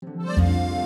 Música